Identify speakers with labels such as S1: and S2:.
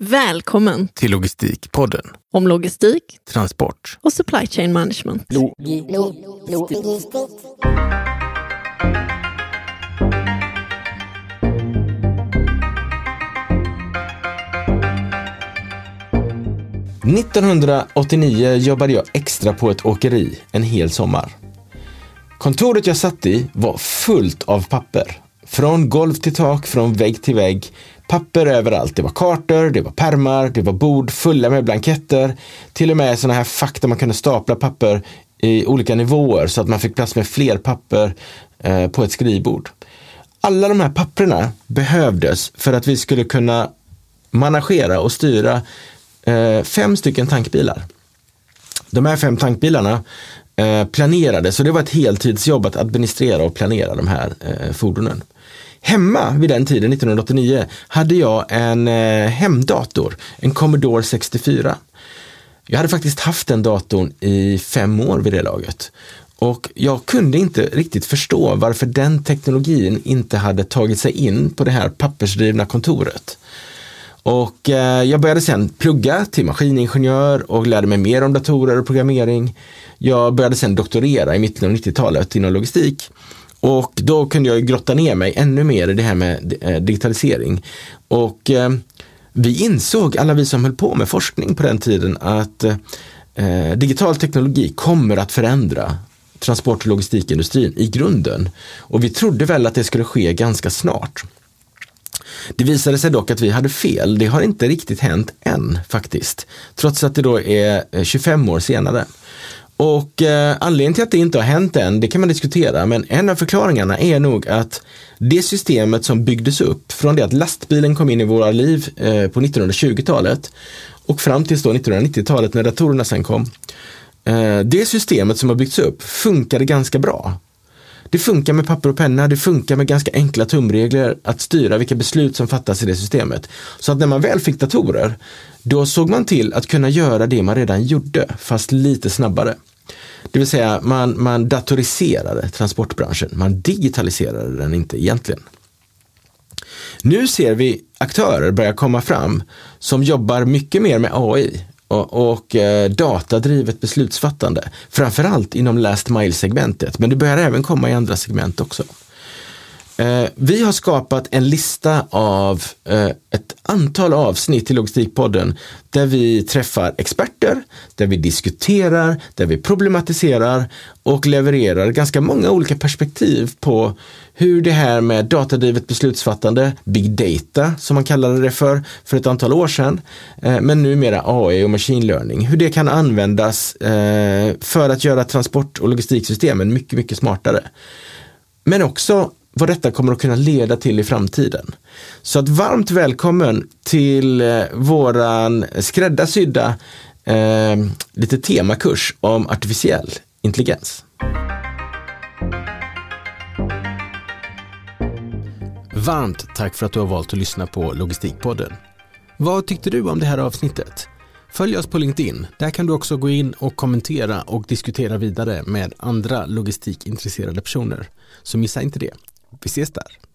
S1: Välkommen
S2: till Logistikpodden.
S1: om logistik
S2: Transport.
S1: och supply chain management.
S3: Mm. 1989 jobbade jag extra på ett åkeri en hel sommar. Kontoret jag satt i var fullt av papper. Från golv till tak, från vägg till vägg. Papper överallt. Det var kartor, det var permar, det var bord fulla med blanketter. Till och med sådana här fack där man kunde stapla papper i olika nivåer så att man fick plats med fler papper eh, på ett skrivbord. Alla de här papperna behövdes för att vi skulle kunna managera och styra eh, fem stycken tankbilar. De här fem tankbilarna Eh, planerade, så det var ett heltidsjobb att administrera och planera de här eh, fordonen. Hemma vid den tiden, 1989, hade jag en eh, hemdator, en Commodore 64. Jag hade faktiskt haft den datorn i fem år vid det laget. Och jag kunde inte riktigt förstå varför den teknologin inte hade tagit sig in på det här pappersdrivna kontoret. Och eh, jag började sen plugga till maskiningenjör och lärde mig mer om datorer och programmering. Jag började sen doktorera i mitten av 90-talet inom logistik. Och då kunde jag grotta ner mig ännu mer i det här med eh, digitalisering. Och eh, vi insåg, alla vi som höll på med forskning på den tiden, att eh, eh, digital teknologi kommer att förändra transport och logistikindustrin i grunden. Och vi trodde väl att det skulle ske ganska snart. Det visade sig dock att vi hade fel. Det har inte riktigt hänt än faktiskt. Trots att det då är eh, 25 år senare. Och eh, anledningen till att det inte har hänt än, det kan man diskutera, men en av förklaringarna är nog att det systemet som byggdes upp från det att lastbilen kom in i våra liv eh, på 1920-talet och fram till 1990-talet när datorerna sen kom. Eh, det systemet som har byggts upp funkade ganska bra. Det funkar med papper och penna, det funkar med ganska enkla tumregler att styra vilka beslut som fattas i det systemet. Så att när man väl fick datorer, då såg man till att kunna göra det man redan gjorde, fast lite snabbare. Det vill säga man, man datoriserade transportbranschen, man digitaliserade den inte egentligen. Nu ser vi aktörer börja komma fram som jobbar mycket mer med AI och, och eh, datadrivet beslutsfattande. Framförallt inom last mile-segmentet, men det börjar även komma i andra segment också. Eh, vi har skapat en lista av eh, ett antal avsnitt i Logistikpodden där vi träffar experter, där vi diskuterar, där vi problematiserar och levererar ganska många olika perspektiv på hur det här med datadrivet beslutsfattande, big data som man kallade det för för ett antal år sedan, eh, men numera AI och machine learning, hur det kan användas eh, för att göra transport och logistiksystemen mycket, mycket smartare. Men också vad detta kommer att kunna leda till i framtiden. Så att varmt välkommen till eh, våran skräddarsydda eh, lite temakurs om artificiell intelligens. Varmt tack för att du har valt att lyssna på Logistikpodden. Vad tyckte du om det här avsnittet? Följ oss på LinkedIn. Där kan du också gå in och kommentera och diskutera vidare med andra logistikintresserade personer. Så missa inte det. Vi ses där.